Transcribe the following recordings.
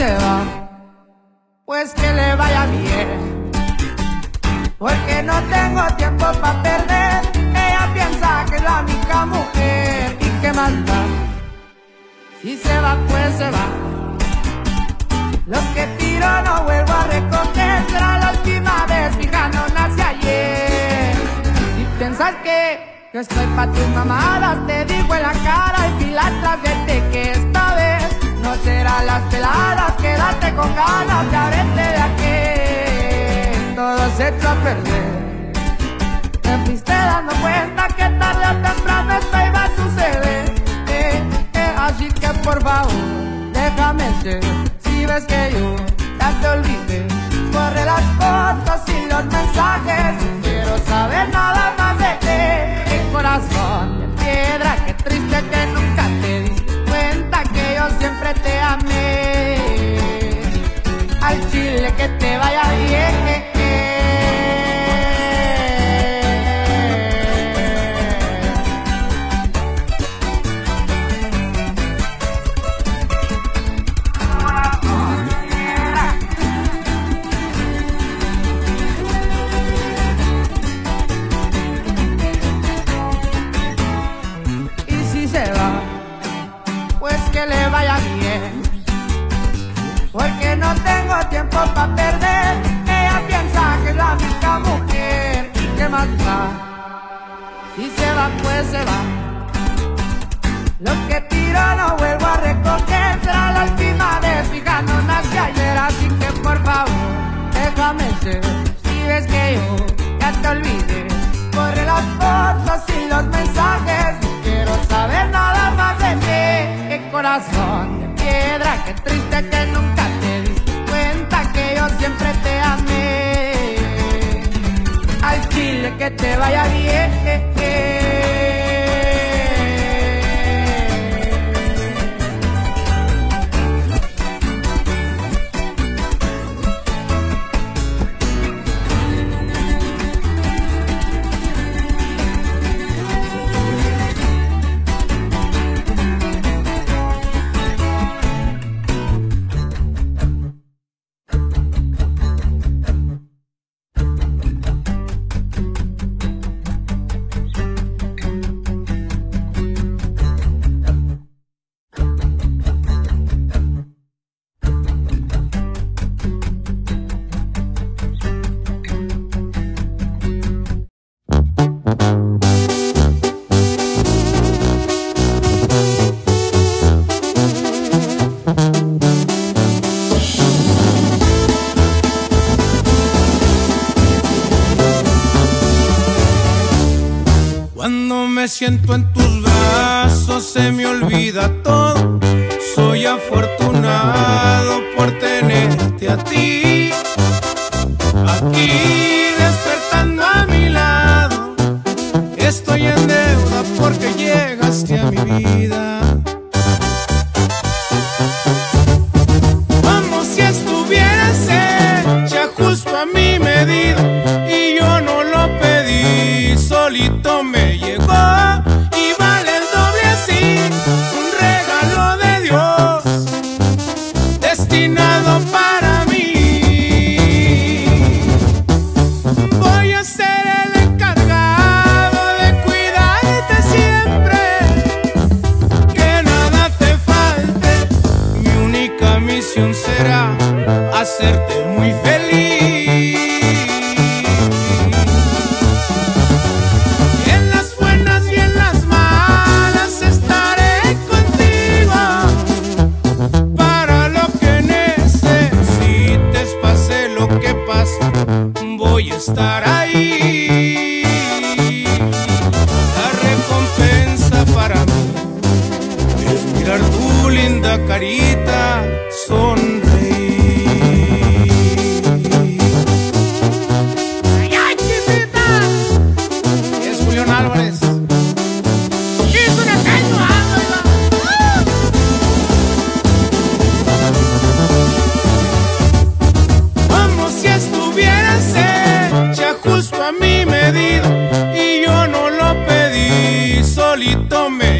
se va, pues que le vaya bien. Porque no tengo tiempo para perder. Ella piensa que es la única mujer y que manda. Si se va, pues se va. Lo que tiro no vuelvo a recoger. Será la última vez, mi no nace ayer. Si piensas que estoy pa' tus mamadas, te digo en la cara y filas las gente que es no será las peladas, quédate con ganas, ya vete de aquí, todo se echa a perder. Te fuiste dando cuenta que tarde o temprano esto iba a suceder, eh, eh, así que por favor, déjame ser, si ves que yo ya te olvidé, corre las fotos y los mensajes, quiero saber nada más de ti, corazón de piedra, qué triste que pues se va. Lo que tiro no vuelvo a recoger. Será la última vez. Fija, no nací ayer. Así que por favor, déjame ser. Si ves que yo ya te olvidé. Corre las fotos y los mensajes. No quiero saber nada más de ti. Qué corazón de piedra, qué triste que nunca te diste cuenta que yo siempre que te vaya bien. Siento en tus brazos se me olvida todo. Soy afortunado por tenerte a ti. estará. Y yo no lo pedí, solito me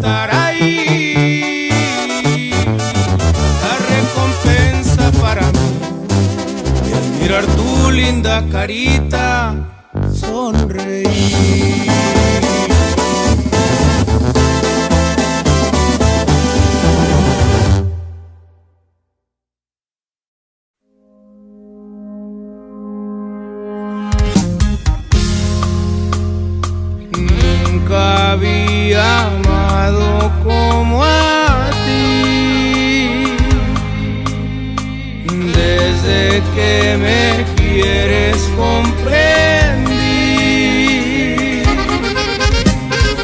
estar Desde que me quieres comprendí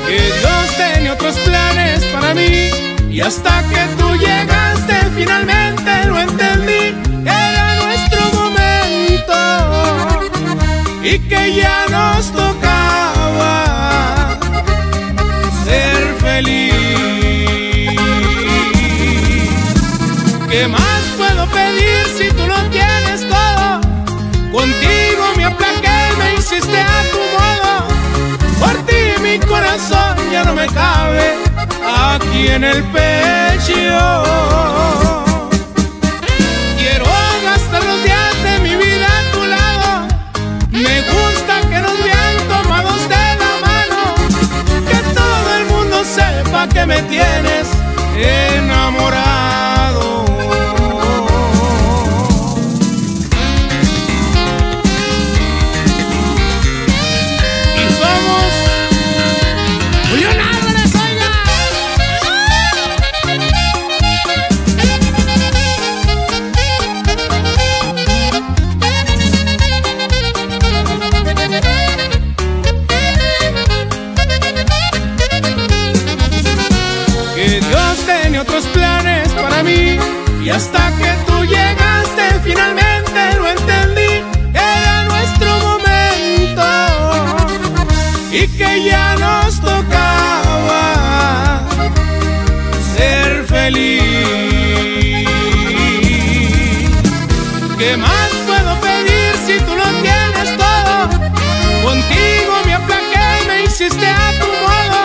que Dios tenía otros planes para mí y hasta que tú llegaste finalmente lo entendí. Era nuestro momento y que ya nos tocaba en el pecho. Quiero gastar los días de mi vida a tu lado. Me gusta que nos vean tomados de la mano. Que todo el mundo sepa que me tienes y que ya nos tocaba ser feliz ¿Qué más puedo pedir si tú lo tienes todo? Contigo me aplaqué, me hiciste a tu modo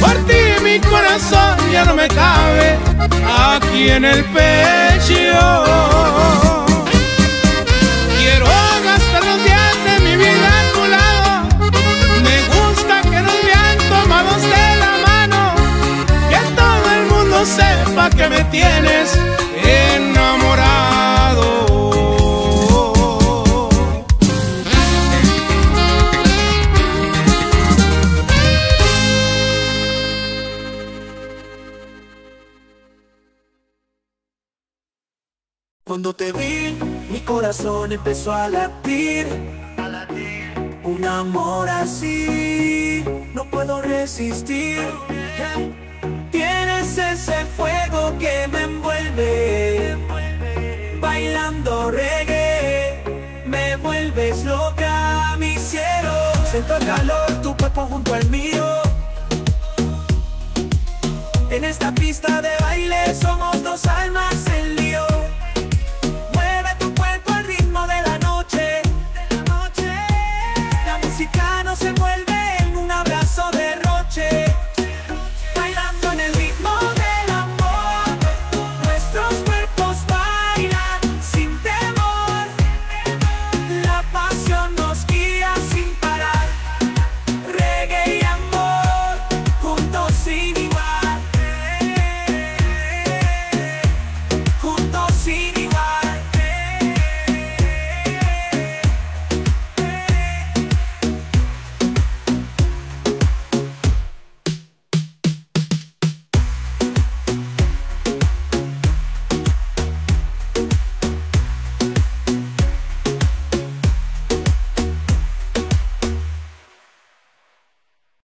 por ti mi corazón ya no me cabe aquí en el pecho. Sepa que me tienes enamorado. Cuando te vi, mi corazón empezó a latir. Un amor así, no puedo resistir. Ese fuego que me envuelve. Bailando reggae, me vuelves loca, mi cielo. Siento el calor, tu cuerpo junto al mío. En esta pista de baile somos dos almas